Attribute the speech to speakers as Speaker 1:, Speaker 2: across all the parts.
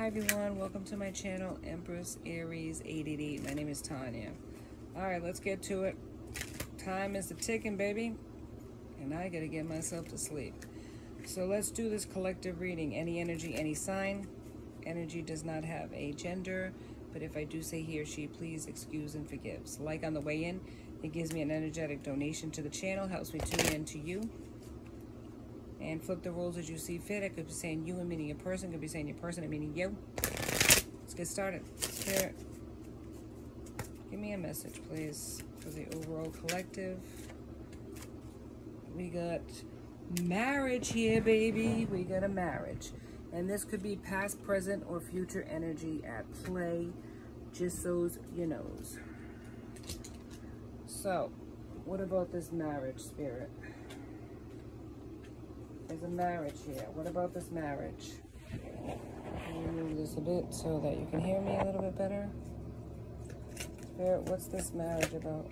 Speaker 1: Hi everyone, welcome to my channel, Empress Aries 888. My name is Tanya. Alright, let's get to it. Time is the ticking, baby. And I gotta get myself to sleep. So let's do this collective reading. Any energy, any sign. Energy does not have a gender, but if I do say he or she, please excuse and forgives. Like on the way in, it gives me an energetic donation to the channel, helps me tune in to you and flip the rules as you see fit. I could be saying you and meaning a person, could be saying your person and meaning you. Let's get started. Spirit, give me a message, please, for the overall collective. We got marriage here, baby. We got a marriage. And this could be past, present, or future energy at play, just so you knows. So, what about this marriage, Spirit? There's a marriage here. What about this marriage? Move this a bit so that you can hear me a little bit better. Spirit, what's this marriage about?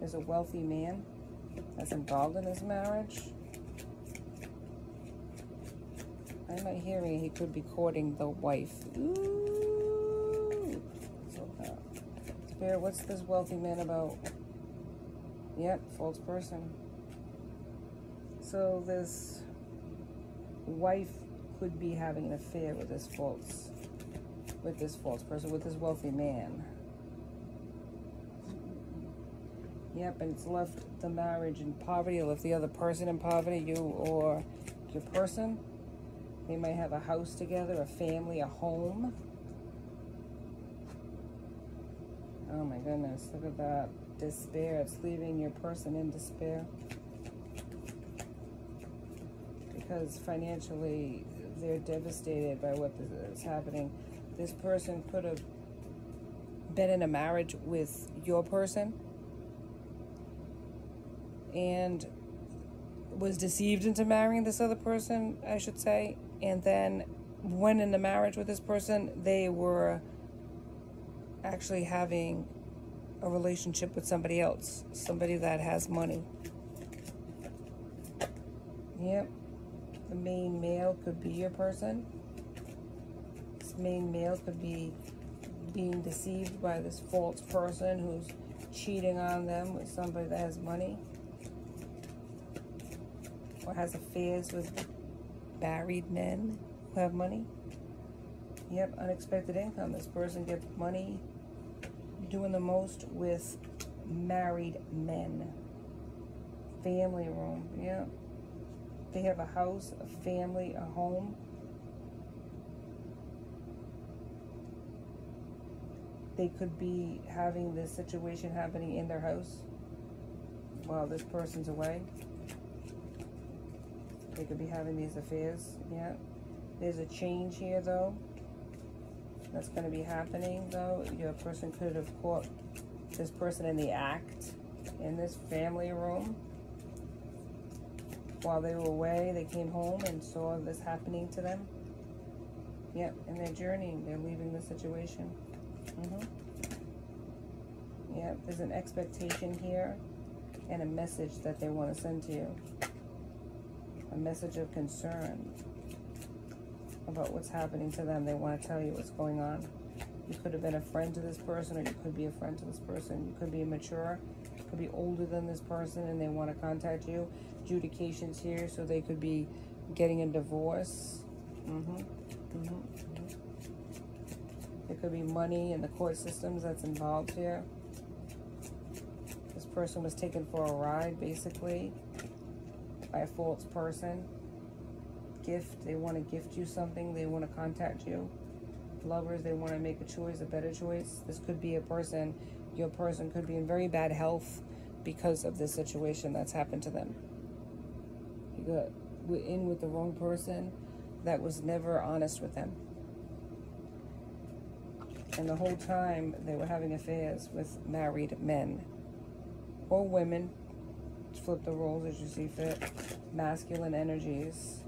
Speaker 1: There's a wealthy man that's involved in this marriage. I'm not hearing he could be courting the wife. Ooh. So, uh, Spirit, what's this wealthy man about? Yep, false person. So this wife could be having an affair with this false, with this false person, with this wealthy man. Yep, and it's left the marriage in poverty, left the other person in poverty, you or your person. They might have a house together, a family, a home. Oh my goodness, look at that. Despair, it's leaving your person in despair because financially they're devastated by what is happening. This person could have been in a marriage with your person and was deceived into marrying this other person, I should say. And then when in the marriage with this person, they were actually having a relationship with somebody else, somebody that has money. Yep. The main male could be your person. This main male could be being deceived by this false person who's cheating on them with somebody that has money or has affairs with married men who have money. Yep, unexpected income. This person gets money doing the most with married men. Family room, yep. They have a house, a family, a home. They could be having this situation happening in their house while this person's away. They could be having these affairs, yeah. There's a change here, though. That's going to be happening, though. Your person could have caught this person in the act in this family room while they were away, they came home and saw this happening to them. Yep, in their journey, they're leaving the situation. Mm -hmm. Yep, there's an expectation here and a message that they want to send to you. A message of concern about what's happening to them. They want to tell you what's going on. You could have been a friend to this person or you could be a friend to this person. You could be a mature could be older than this person and they want to contact you. Adjudications here, so they could be getting a divorce. Mm -hmm. Mm -hmm. There could be money in the court systems that's involved here. This person was taken for a ride, basically, by a false person. Gift, they want to gift you something. They want to contact you. Lovers, they want to make a choice, a better choice. This could be a person your person could be in very bad health because of the situation that's happened to them. You got in with the wrong person that was never honest with them. And the whole time they were having affairs with married men or women. Flip the roles as you see fit. Masculine energies,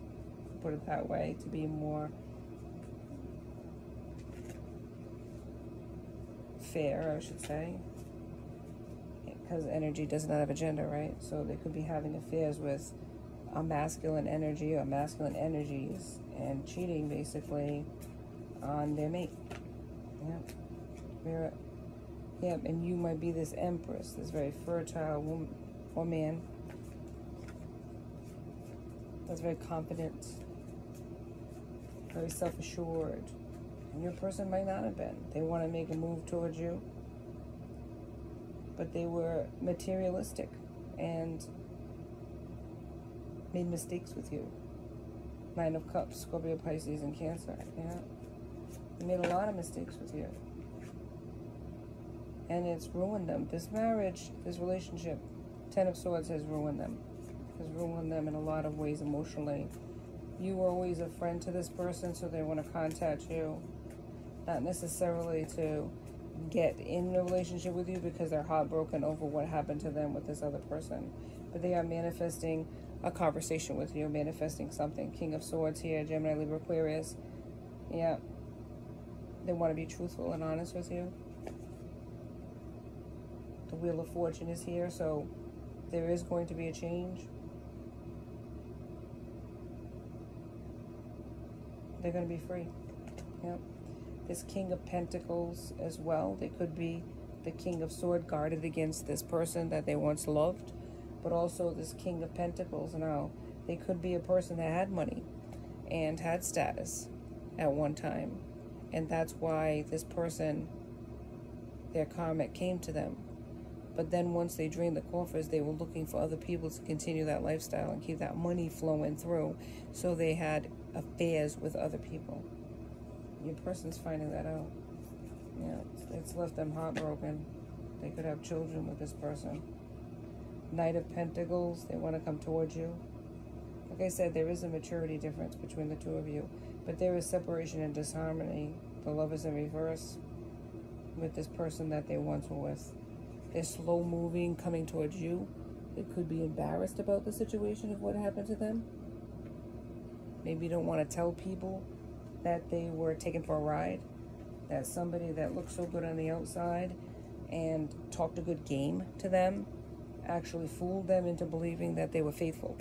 Speaker 1: put it that way, to be more fair, I should say. Because energy does not have a gender, right? So they could be having affairs with a masculine energy or masculine energies and cheating, basically, on their mate. Very, yep, and you might be this empress, this very fertile woman or man that's very confident, very self assured. And your person might not have been. They want to make a move towards you, but they were materialistic and made mistakes with you. Nine of Cups, Scorpio, Pisces, and Cancer. Yeah. They made a lot of mistakes with you. And it's ruined them. This marriage, this relationship, Ten of Swords has ruined them. Has ruined them in a lot of ways emotionally. You were always a friend to this person, so they want to contact you. Not necessarily to get in a relationship with you because they're heartbroken over what happened to them with this other person. But they are manifesting a conversation with you, manifesting something. King of Swords here, Gemini, Libra, Aquarius. Yeah. They want to be truthful and honest with you. The Wheel of Fortune is here, so there is going to be a change. They're going to be free. Yep. This King of Pentacles as well. They could be the King of Sword guarded against this person that they once loved but also this King of Pentacles. Now, they could be a person that had money and had status at one time. And that's why this person, their karmic came to them. But then once they drained the coffers, they were looking for other people to continue that lifestyle and keep that money flowing through. So they had affairs with other people. Your person's finding that out. Yeah, it's left them heartbroken. They could have children with this person. Knight of Pentacles, they want to come towards you. Like I said, there is a maturity difference between the two of you, but there is separation and disharmony. The love is in reverse with this person that they once were with. They're slow moving, coming towards you. They could be embarrassed about the situation of what happened to them. Maybe you don't want to tell people that they were taken for a ride. That somebody that looked so good on the outside and talked a good game to them actually fooled them into believing that they were faithful.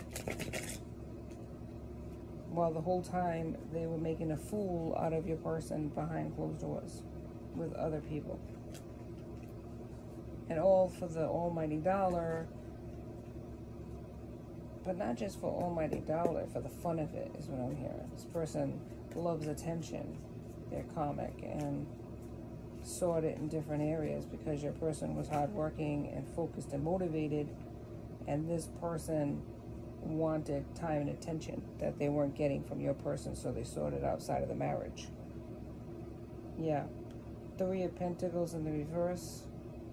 Speaker 1: While the whole time they were making a fool out of your person behind closed doors with other people. And all for the almighty dollar, but not just for almighty dollar, for the fun of it is what I'm hearing. This person loves attention. They're karmic and sought it in different areas because your person was hardworking and focused and motivated, and this person wanted time and attention that they weren't getting from your person, so they sought it outside of the marriage. Yeah. Three of Pentacles in the reverse.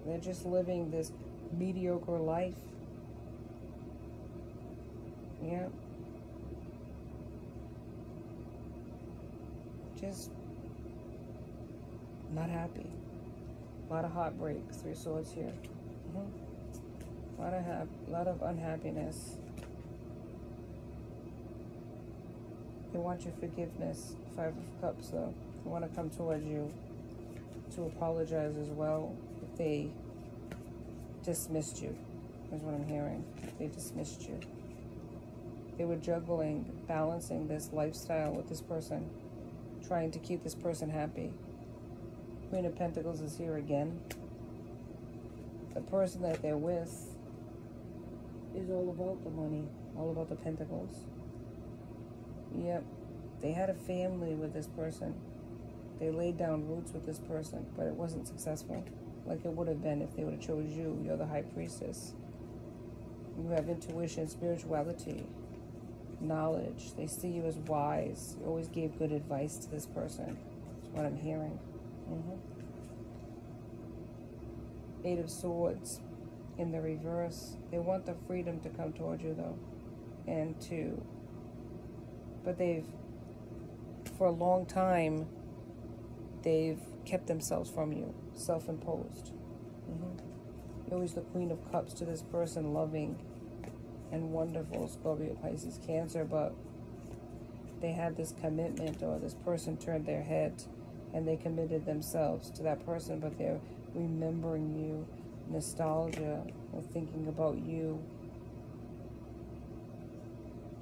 Speaker 1: They're just living this mediocre life. Yeah. Just not happy. A lot of heartbreak. Three swords here. Mm -hmm. A lot of ha lot of unhappiness. They want your forgiveness. Five of Cups, though. They want to come towards you to apologize as well if they dismissed you. Is what I'm hearing. They dismissed you. They were juggling, balancing this lifestyle with this person, trying to keep this person happy. Queen of Pentacles is here again. The person that they're with is all about the money, all about the pentacles. Yep. They had a family with this person. They laid down roots with this person, but it wasn't successful like it would have been if they would have chose you. You're the high priestess. You have intuition, spirituality, knowledge. They see you as wise. You always gave good advice to this person. That's what I'm hearing. Mm -hmm. Eight of Swords in the reverse. They want the freedom to come towards you, though, and to. But they've, for a long time, they've kept themselves from you, self imposed. Mm -hmm. You're always the Queen of Cups to this person, loving and wonderful, Scorpio, Pisces, Cancer, but they had this commitment, or this person turned their head and they committed themselves to that person, but they're remembering you, nostalgia, or thinking about you.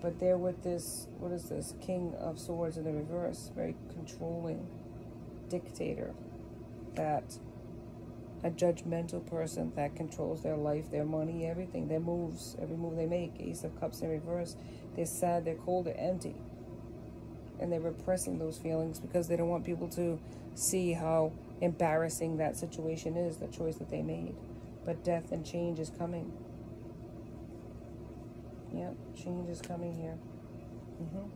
Speaker 1: But they're with this, what is this? King of Swords in the reverse, very controlling, dictator, that a judgmental person that controls their life, their money, everything, their moves, every move they make. Ace of Cups in reverse. They're sad, they're cold, they're empty. And they're repressing those feelings because they don't want people to see how embarrassing that situation is, the choice that they made. But death and change is coming. Yep, change is coming here. Mm-hmm.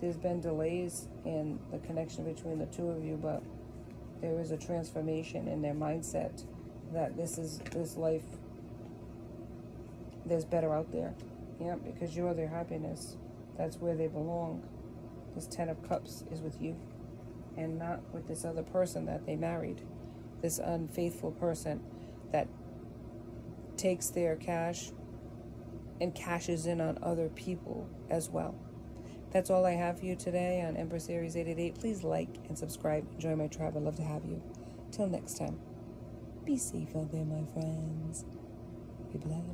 Speaker 1: There's been delays in the connection between the two of you, but there is a transformation in their mindset that this is this life. There's better out there. Yep, because you're their happiness. That's where they belong. This Ten of Cups is with you and not with this other person that they married. This unfaithful person that takes their cash and cashes in on other people as well. That's all I have for you today on Empress Aries 888. Please like and subscribe. Enjoy my tribe. I'd love to have you. Till next time, be safe out there, my friends. Be blessed.